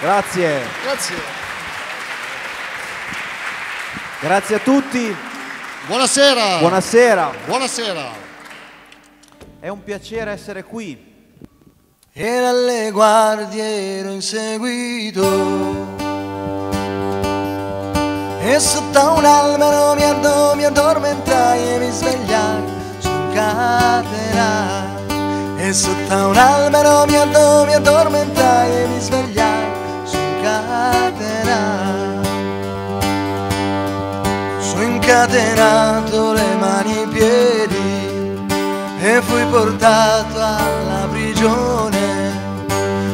Grazie. Grazie. Grazie a tutti. Buonasera. Buonasera. Buonasera. È un piacere essere qui. Era alle guardie ero inseguito e sotto un albero mi, addo, mi addormentai e mi svegliai su un catena e sotto un albero mi, addo, mi addormentai e mi svegliai su incatenato le mani e i piedi e fui portato alla prigione.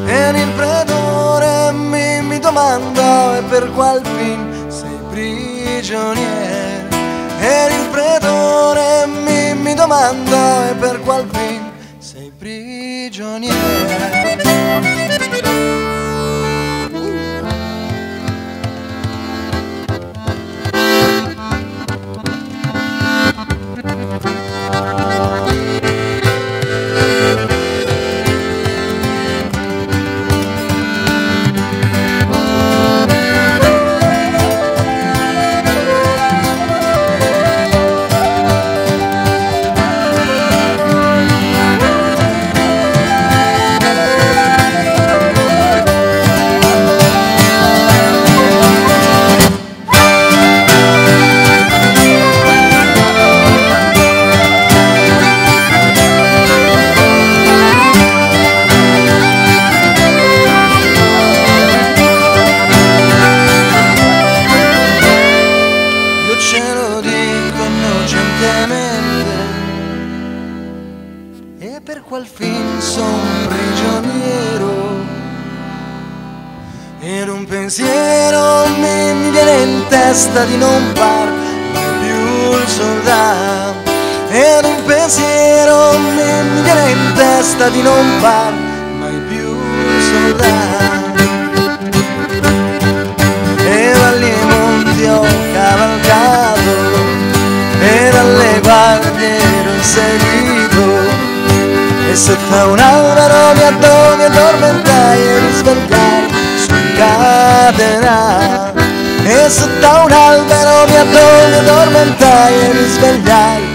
E il pretore mi, mi domandò e per qual fin sei prigioniero e il pretore mi, mi domandò e per qual fin sei prigioniero ce lo dico innocentemente E per qual fin son prigioniero. Ed un pensiero mi, viene in testa di non far mai più il soldato. Ed un pensiero mi viene in testa di non far mai più il soldato sotto un albero mi, addo, mi addormentai e mi svegliai